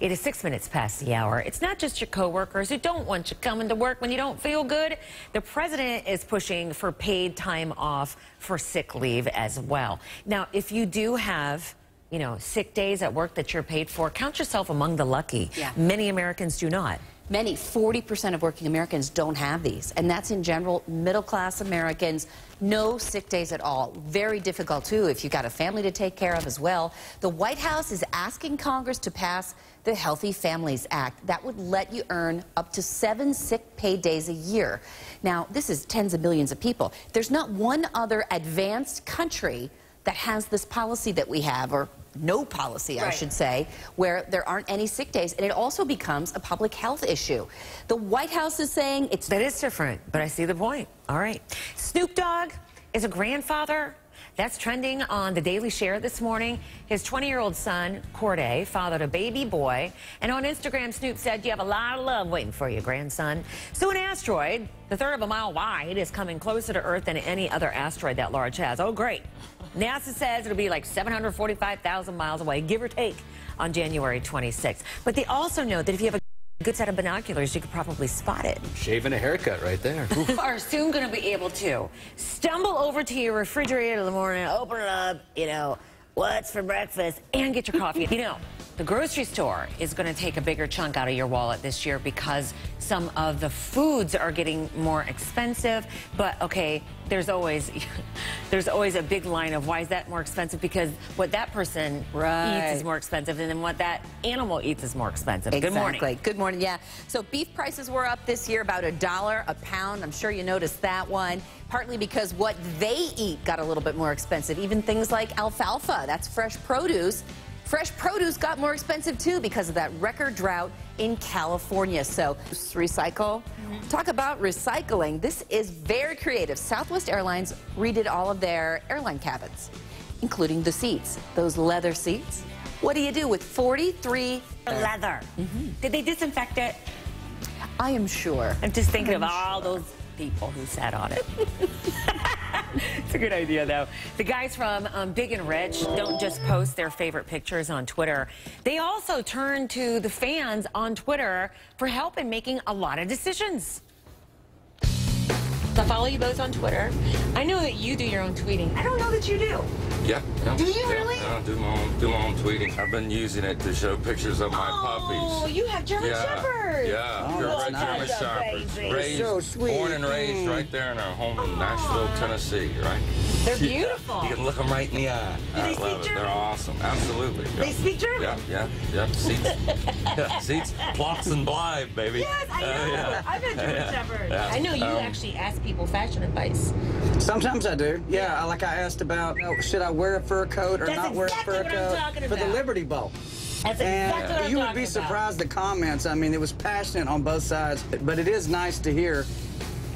It is six minutes past the hour. It's not just your coworkers who don't want you coming to work when you don't feel good. The president is pushing for paid time off for sick leave as well. Now, if you do have you know, sick days at work that you're paid for, count yourself among the lucky. Yeah. Many Americans do not. Many, 40% of working Americans don't have these. And that's in general middle class Americans. No sick days at all. Very difficult, too, if you've got a family to take care of as well. The White House is asking Congress to pass the Healthy Families Act. That would let you earn up to seven sick pay days a year. Now, this is tens of millions of people. There's not one other advanced country that has this policy that we have, or no policy, I should say, where there aren't any sick days. And it also becomes a public health issue. The White House is saying it's That is different, but I see the point. All right. Snoop Dogg is a grandfather. That's trending on the Daily Share this morning. His 20-year-old son, Corday, fathered a baby boy. And on Instagram, Snoop said, you have a lot of love waiting for you, grandson. So an asteroid, the third of a mile wide, is coming closer to Earth than any other asteroid that large has. Oh, great. NASA says it'll be like 745,000 miles away, give or take, on January 26th. But they also know that if you have a good set of binoculars, you could probably spot it Shaving a haircut right there. you are soon going to be able to stumble over to your refrigerator in the morning, open it up, you know, what's for breakfast, and get your coffee. You know, the grocery store is going to take a bigger chunk out of your wallet this year because some of the foods are getting more expensive. But okay, there's always there's always a big line of why is that more expensive? Because what that person Right. eats is more expensive, and then what that animal eats is more expensive. Exactly. Good morning. Good morning. Yeah. So beef prices were up this year about a dollar a pound. I'm sure you noticed that one. Partly because what they eat got a little bit more expensive. Even things like alfalfa, that's fresh produce. Fresh produce got more expensive too because of that record drought in California. So recycle. Mm-hmm. Talk about recycling. This is very creative. Southwest Airlines redid all of their airline cabins, including the seats, those leather seats. What do you do with 43 Leather. Mm-hmm. Did they disinfect it? I am sure. I'm just thinking of all those people who sat on it. it's a good idea, though. The guys from um, Big and Rich don't just post their favorite pictures on Twitter. They also turn to the fans on Twitter for help in making a lot of decisions. So I follow you both on Twitter. I know that you do your own tweeting. I don't know that you do. Yeah. yeah, Do you yeah, really? Yeah, I do my own, do my own tweeting. I've been using it to show pictures of my Oh, puppies. Oh, you have German yeah, Shepherds. Yeah, Oh, purebred that's German nice. Shepherds. Amazing. Raised, So sweet. born and raised right there in our home in Nashville, Tennessee, right? They're Yeah. beautiful. You can look them right in the eye. Do I they speak love it. German? They're awesome. Absolutely. They yeah. speak German? Yeah, yeah, yeah. Seats, yeah, seats, plots and blind, baby. Yes, I know. Uh, yeah. I've had German Yeah. Shepherds. Yeah. I know you Um, actually ask people fashion advice. Sometimes I do. Yeah, like I asked about, oh, should I wear a fur coat or That's not wear a fur what I'm coat for the. Liberty Bowl? That's And exactly what I'm you would be about. surprised the comments. I mean, it was passionate on both sides, but it is nice to hear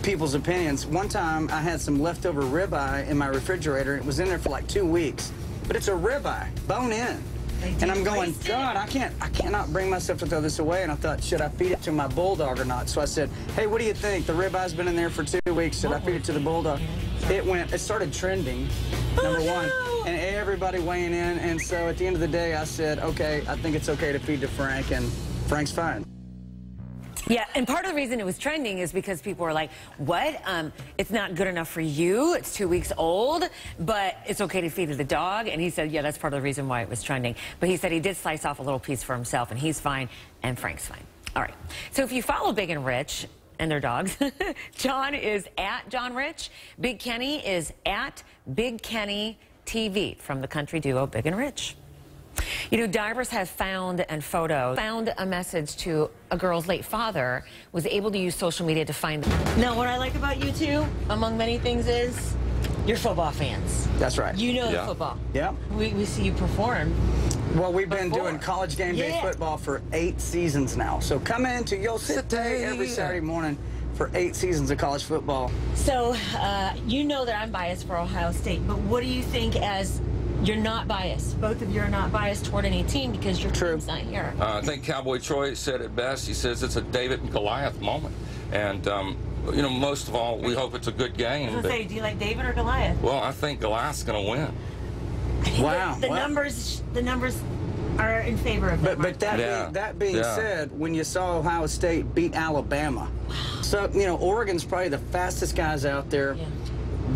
people's opinions. One time I had some leftover ribeye in my refrigerator. It was in there for like two weeks, but it's a ribeye, bone in. And I'm going. God, I can't, I cannot bring myself to throw this away. And I thought, should I feed it to my bulldog or not? So I said, Hey, what do you think? The ribeye's been in there for two weeks. Should I feed it to the bulldog? It went, it started trending, number one, Oh, and everybody weighing in. And so at the end of the day, I said, okay, I think it's okay to feed to Frank, and Frank's fine. Yeah, and part of the reason it was trending is because people were like, "What? Um, it's not good enough for you. It's two weeks old, but it's okay to feed it the dog." And he said, "Yeah, that's part of the reason why it was trending." But he said he did slice off a little piece for himself, and he's fine, and Frank's fine. All right. So if you follow Big and Rich and their dogs, John is at John Rich. Big Kenny is at Big Kenny TV from the country duo Big and Rich. You know, divers have found and photo found a message to a girl's late father, was able to use social media to find. Now, what I like about you two, among many things, is you're football fans. That's right. You know Yeah. football. Yeah. We, we see you perform. Well, we've been Before. doing college game day Yeah. football for eight seasons now. So come into Yo Sit Day every Saturday morning for eight seasons of college football. So, uh, you know that I'm biased for Ohio State, but what do you think as you're not biased? Both of you are not biased toward any team because your True. team's not here. Uh, I think Cowboy Troy said it best. He says it's a David and Goliath moment. And, um, you know, most of all, we hope it's a good I game. was but- say, do you like David or Goliath? well, I think Goliath's going to win. Wow, The, the wow. numbers, the numbers are in favor of it. But but that Yeah. being, that being Yeah. said, when you saw Ohio State beat Alabama, wow. so you know Oregon's probably the fastest guys out there.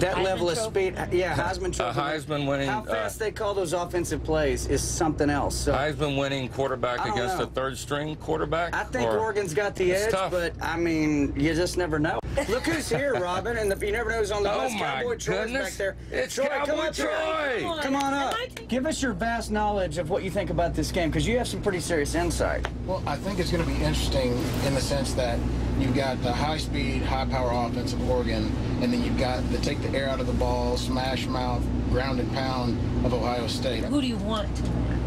That Heisman level of Trophy. speed, yeah, Heisman Trophy. Heisman winning, How uh, fast they call those offensive plays is something else. So Heisman winning quarterback against know. a third string quarterback? I think Or- Oregon's got the edge, tough. but I mean, you just never know. Look who's here, Robin, and the, you never know who's on the Oh, bus. my Cowboy Troy's goodness. back there. It's Troy, come on, Troy. Troy. Come on up. Give us your vast knowledge of what you think about this game, because you have some pretty serious insight. Well, I think it's going to be interesting in the sense that you've got the high speed, high power offense of Oregon, and then you've got the take the air out of the ball, smash mouth, ground and pound of Ohio State. Who do you want to win?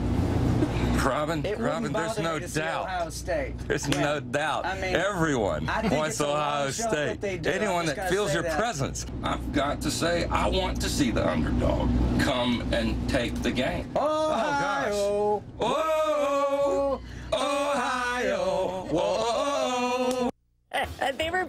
Robin, It Robin, there's no me to see doubt. Ohio State. There's win. no doubt. I mean, Everyone I wants it's a long Ohio State. that they do. I'm Anyone that feels your that. presence. I've got to say, I want to see the underdog come and take the game. Ohio. Oh, gosh. Whoa, Whoa. they were